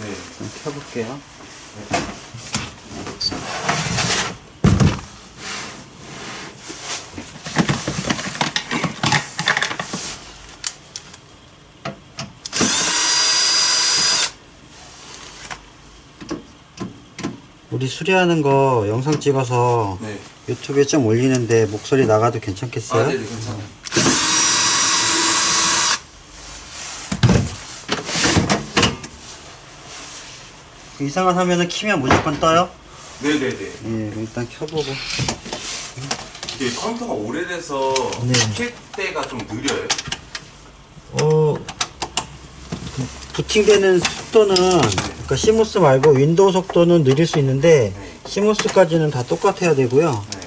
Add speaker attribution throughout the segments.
Speaker 1: 네.
Speaker 2: 좀 켜볼게요. 우리 수리하는 거 영상 찍어서
Speaker 1: 네.
Speaker 2: 유튜브에 좀 올리는데 목소리 나가도 괜찮겠어요?
Speaker 1: 아, 네 네, 괜찮아요.
Speaker 2: 그 이상한 화면은 키면 무조건 떠요?
Speaker 1: 네네네.
Speaker 2: 예, 일단 켜보고.
Speaker 1: 이게 컴퓨터가 오래돼서
Speaker 2: 네.
Speaker 1: 킬 때가 좀 느려요.
Speaker 2: 어, 그 부팅되는 속도는, 그러니까 CMOS 말고 윈도우 속도는 느릴 수 있는데,
Speaker 1: 네.
Speaker 2: CMOS까지는 다 똑같아야 되고요.
Speaker 1: 네.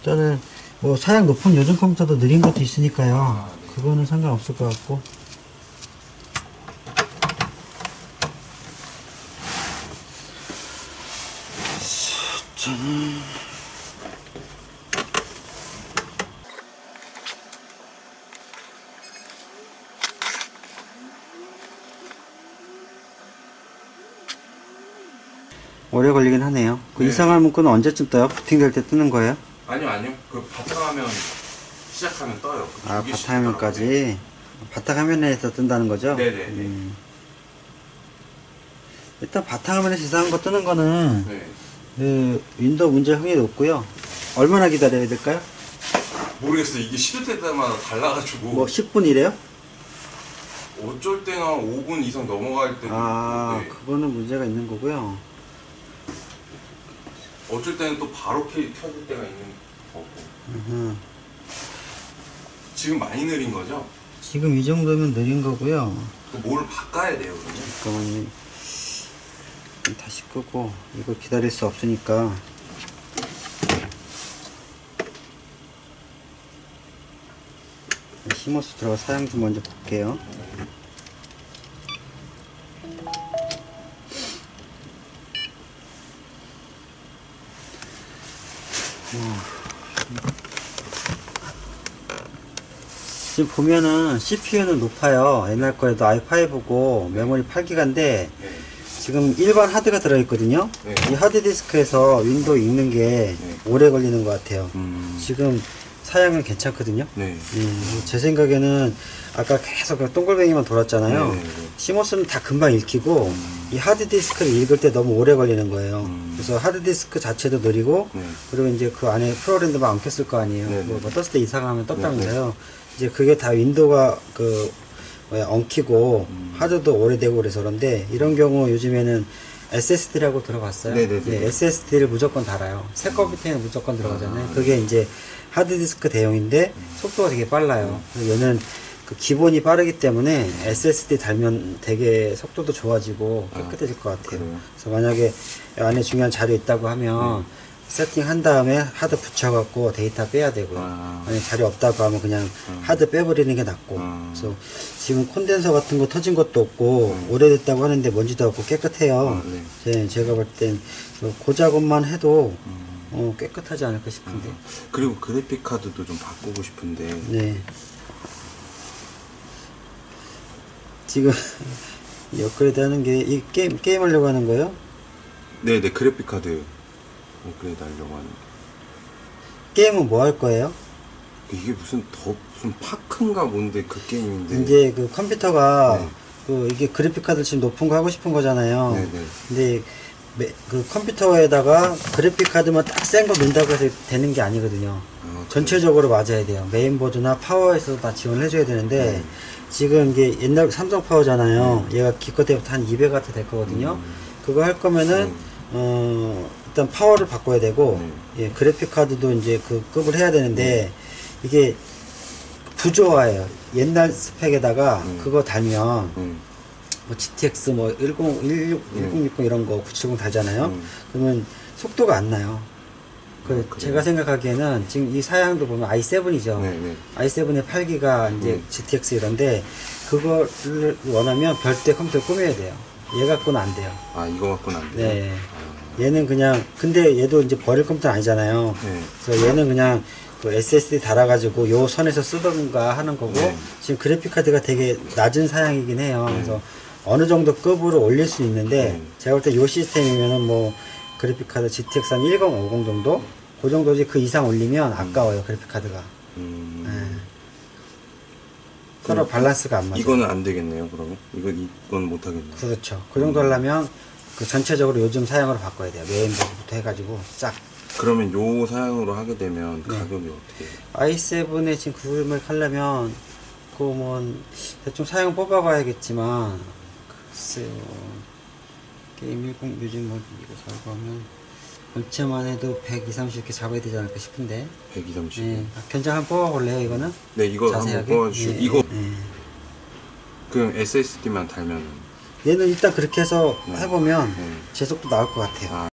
Speaker 2: 일단은, 뭐, 사양 높은 요즘 컴퓨터도 느린 것도 있으니까요.
Speaker 1: 아, 네.
Speaker 2: 그거는 상관없을 것 같고. 오래 걸리긴 하네요. 그
Speaker 1: 네.
Speaker 2: 이상한 문구는 언제쯤 떠요? 부팅될 때 뜨는 거예요?
Speaker 1: 아니요, 아니요. 그 바탕화면 시작하면 떠요. 그
Speaker 2: 아, 바탕화면까지? 바탕화면에서 뜬다는 거죠?
Speaker 1: 네네네.
Speaker 2: 음. 일단 바탕화면에서 이상한 거 뜨는 거는.
Speaker 1: 네.
Speaker 2: 그 윈도우 문제 확률이 높고요. 얼마나 기다려야 될까요?
Speaker 1: 모르겠어요. 이게 시도 때마다 달라가지고
Speaker 2: 뭐 10분이래요?
Speaker 1: 어쩔 때는 한 5분 이상 넘어갈 때도
Speaker 2: 아,
Speaker 1: 네.
Speaker 2: 그거는 문제가 있는 거고요.
Speaker 1: 어쩔 때는 또 바로 켜, 켜질 때가 있는 거고.
Speaker 2: 으흠.
Speaker 1: 지금 많이 느린 거죠?
Speaker 2: 지금 이 정도면 느린 거고요.
Speaker 1: 또뭘 바꿔야 돼요, 그러면?
Speaker 2: 잠깐만요. 다시 끄고 이걸 기다릴 수 없으니까 시모스 들어가 사양 좀 먼저 볼게요. 지금 보면은 CPU는 높아요. 옛날 거에도 i5고 메모리 8기가인데
Speaker 1: 네.
Speaker 2: 지금 일반 하드가 들어있거든요.
Speaker 1: 네.
Speaker 2: 이 하드디스크에서 윈도우 읽는 게
Speaker 1: 네.
Speaker 2: 오래 걸리는 것 같아요.
Speaker 1: 음.
Speaker 2: 지금 사양은 괜찮거든요.
Speaker 1: 네.
Speaker 2: 음, 제 생각에는 아까 계속 그 동글뱅이만 돌았잖아요.
Speaker 1: 네, 네, 네.
Speaker 2: CMOS는 다 금방 읽히고 이 하드디스크를 읽을 때 너무 오래 걸리는 거예요.
Speaker 1: 음.
Speaker 2: 그래서 하드디스크 자체도 느리고
Speaker 1: 네.
Speaker 2: 그리고 이제 그 안에 프로그램도 안 꼈을 거 아니에요.
Speaker 1: 네, 네.
Speaker 2: 뭐, 뭐 떴을 때 이상하면 떴다면서요. 이제 그게 다 윈도우가 그 뭐야 엉키고
Speaker 1: 음.
Speaker 2: 하드도 오래되고 그래서 그런데 이런 경우 요즘에는 SSD라고 들어봤어요.
Speaker 1: 네, 네, 네.
Speaker 2: SSD를 무조건 달아요. 새 컴퓨터에는 무조건 들어가잖아요. 그게 이제 하드디스크 대용인데 속도가 되게 빨라요. 얘는 그 기본이 빠르기 때문에 SSD 달면 되게 속도도 좋아지고 깨끗해질 것 같아요.
Speaker 1: 그래요?
Speaker 2: 그래서 만약에 안에 중요한 자료 있다고 하면 세팅한 다음에 하드 붙여갖고 데이터 빼야 되고요.
Speaker 1: 아.
Speaker 2: 만약 자료 없다고 하면 그냥 하드 빼버리는 게 낫고.
Speaker 1: 음.
Speaker 2: 그래서 지금 콘덴서 같은 거 터진 것도 없고 오래됐다고 하는데 먼지도 없고 깨끗해요.
Speaker 1: 아, 네.
Speaker 2: 제, 제가 볼땐그 작업만 해도
Speaker 1: 음.
Speaker 2: 어, 깨끗하지 않을까 싶은데.
Speaker 1: 그리고 그래픽 카드도 좀 바꾸고 싶은데.
Speaker 2: 네. 지금 이 업그레이드 하는 게 이 게임 게임 하려고 하는 거예요?
Speaker 1: 네, 네, 그래픽 카드 업그레이드 하려고 하는데.
Speaker 2: 게임은 뭐 할 거예요?
Speaker 1: 이게 무슨 더 무슨 파크인가 뭔데 그 게임인데.
Speaker 2: 이제 그 컴퓨터가
Speaker 1: 네.
Speaker 2: 그 이게 그래픽 카드 지금 높은 거 하고 싶은 거잖아요.
Speaker 1: 네, 네.
Speaker 2: 근데 매- 그 컴퓨터에다가 그래픽 카드만 딱 센 거 넣는다고 해서 되는 게 아니거든요.
Speaker 1: 아,
Speaker 2: 전체적으로 맞아야 돼요. 메인보드나 파워에서도 다 지원을 해줘야 되는데
Speaker 1: 네.
Speaker 2: 지금 이게 옛날 삼성 파워잖아요. 얘가 기껏해부터 한 200W 될 거거든요.
Speaker 1: 음.
Speaker 2: 그거 할 거면은
Speaker 1: 네.
Speaker 2: 어 일단 파워를 바꿔야 되고
Speaker 1: 네.
Speaker 2: 예, 그래픽 카드도 이제 그 급을 해야 되는데 이게 부조화예요. 옛날 스펙에다가
Speaker 1: 음.
Speaker 2: 그거 달면
Speaker 1: 음.
Speaker 2: 뭐 GTX 뭐 10, 16, 1060 이런 거 970 달잖아요.
Speaker 1: 음.
Speaker 2: 그러면 속도가 안 나요. 그
Speaker 1: 아?
Speaker 2: 제가 생각하기에는 지금 이 사양도 보면 i7이죠.
Speaker 1: 네, 네.
Speaker 2: i7의 8기가 이제
Speaker 1: 음.
Speaker 2: GTX 이런데 그거를 원하면 별도의 컴퓨터 꾸며야 돼요. 얘 갖고는 안 돼요.
Speaker 1: 아, 이거 갖고는 안 돼요?
Speaker 2: 네.
Speaker 1: 아,
Speaker 2: 얘는 그냥 근데 얘도 이제 버릴 컴퓨터 아니잖아요.
Speaker 1: 네.
Speaker 2: 그래서 얘는 그냥 그 SSD 달아가지고 요 선에서 쓰던가 하는 거고
Speaker 1: 네.
Speaker 2: 지금 그래픽 카드가 되게 낮은 사양이긴 해요.
Speaker 1: 네.
Speaker 2: 그래서 어느 정도 급으로 올릴 수 있는데
Speaker 1: 음.
Speaker 2: 제가 볼때이 시스템이면은 뭐 그래픽 카드 GTX 한 1050 정도 그 정도지 그 이상 올리면 아까워요 그래픽 카드가
Speaker 1: 음.
Speaker 2: 예. 서로 밸런스가 안 맞아요
Speaker 1: 이거는 안 되겠네요. 그러면 이거 이건 못 하겠네요.
Speaker 2: 그렇죠 그 정도 하려면 그 전체적으로 요즘 사양으로 바꿔야 돼요 메인보드부터 해가지고 싹
Speaker 1: 그러면 요 사양으로 하게 되면
Speaker 2: 네.
Speaker 1: 가격이 어떻게? 해요?
Speaker 2: i7에 지금 구입을 하려면 그뭐 대충 사양 뽑아봐야겠지만 글쎄요 게임 10 뮤직 모드 이거 살고 하면 본체만 해도 100, 2, 30 이렇게 잡아야 되지 않을까 싶은데
Speaker 1: 100, 2, 30.
Speaker 2: 예. 견적 한번 뽑아볼래요 이거는?
Speaker 1: 네, 이거 한번
Speaker 2: 자세하게?
Speaker 1: 뽑아주시고
Speaker 2: 예,
Speaker 1: 이거
Speaker 2: 예.
Speaker 1: 그냥 SSD만 달면
Speaker 2: 얘는 일단 그렇게 해서
Speaker 1: 네.
Speaker 2: 해보면
Speaker 1: 네.
Speaker 2: 제 속도 나올 것 같아요
Speaker 1: 아.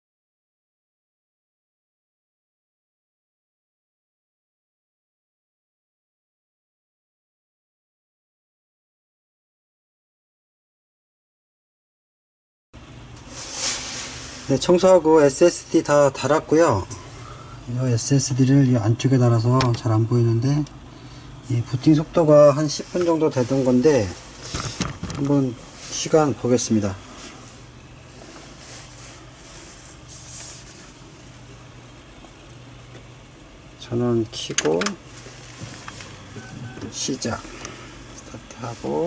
Speaker 2: 네, 청소하고 SSD 다 달았고요. 이 SSD를 이 안쪽에 달아서 잘 안 보이는데 이 부팅 속도가 한 10분 정도 되던 건데 한번 시간 보겠습니다. 전원 키고 시작 스타트하고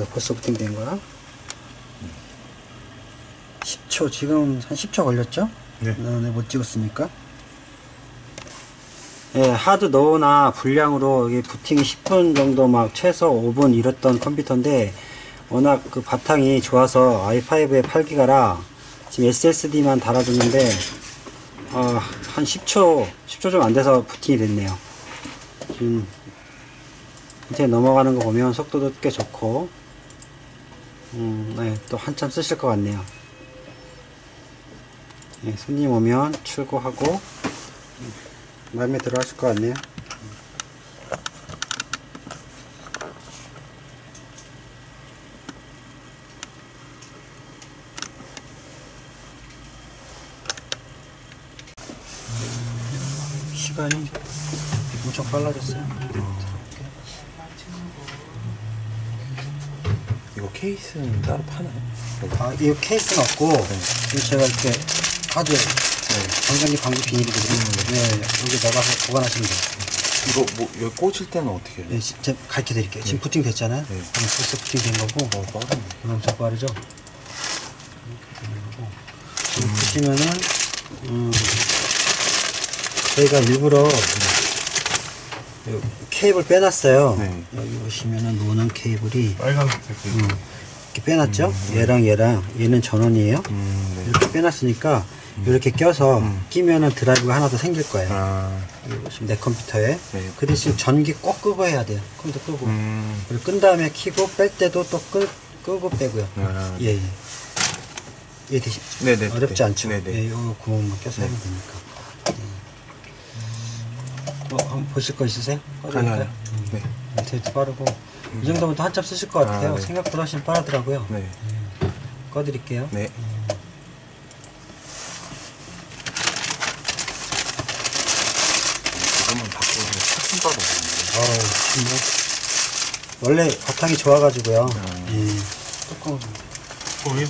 Speaker 2: 어, 벌써 부팅된 거야? 10초 지금 한 10초 걸렸죠?
Speaker 1: 네.
Speaker 2: 네, 못 찍었으니까. 예, 하드 노나 불량으로 여기 부팅이 10분 정도 막 최소 5분 이랬던 컴퓨터인데 워낙 그 바탕이 좋아서 i5에 8기가라 지금 SSD만 달아줬는데 아, 한 10초 10초 좀 안 돼서 부팅이 됐네요. 지금 이제 넘어가는 거 보면 속도도 꽤 좋고 음, 네, 또 한참 쓰실 것 같네요. 네, 손님 오면 출고하고 음, 마음에 들어 하실 것 같네요. 시간이 엄청 빨라졌어요.
Speaker 1: 이거 케이스는 따로 파나요?
Speaker 2: 아, 이 케이스는 없고, 이거 제가 이렇게 하드, 정전기 방지 비닐이거든요. 네, 여기 넣어서 보관하시면 돼요.
Speaker 1: 이거 뭐 여기 꽂을 때는 어떻게 해요?
Speaker 2: 네, 지- 제가 가르쳐 드릴게요. 지금 부팅 됐잖아요.
Speaker 1: 네.
Speaker 2: 네. 벌써 부팅 된 거고,
Speaker 1: 어, 빠르네.
Speaker 2: 엄청 빠르죠? 지금 보시면은, 음, 저희가 일부러 요 케이블 빼놨어요.
Speaker 1: 네.
Speaker 2: 여기 보시면은 노는 케이블이
Speaker 1: 빨간색.
Speaker 2: 음, 이렇게 빼놨죠? 얘랑 얘랑 얘는 전원이에요.
Speaker 1: 음, 네.
Speaker 2: 이렇게 빼놨으니까 이렇게 껴서 끼면은 드라이브가 하나 더 생길 거예요.
Speaker 1: 아,
Speaker 2: 지금 내 컴퓨터에.
Speaker 1: 네.
Speaker 2: 그 대신 전기 꼭 끄고 해야 돼요. 컴퓨터 끄고.
Speaker 1: 음,
Speaker 2: 그리고 끈 다음에 키고 뺄 때도 또 끄, 끄고 빼고요.
Speaker 1: 아,
Speaker 2: 예, 예. 예, 되시,
Speaker 1: 네네.
Speaker 2: 어렵지
Speaker 1: 네.
Speaker 2: 않죠?
Speaker 1: 네네.
Speaker 2: 예, 요 구멍만 껴서 하면 되니까. 예. 뭐, 한번 보실 거 있으세요?
Speaker 1: 아니,
Speaker 2: 꺼드릴까요?
Speaker 1: 아니. 네.
Speaker 2: 되게 빠르고. 이 정도면 또 한참 쓰실 것 같아요.
Speaker 1: 아, 네.
Speaker 2: 생각보다 훨씬 빠르더라고요.
Speaker 1: 네.
Speaker 2: 꺼드릴게요.
Speaker 1: 네.
Speaker 2: 어우, 뭐, 원래 바탕이 좋아가지고요.
Speaker 1: 아.
Speaker 2: 예. 뚜껑.
Speaker 3: 거기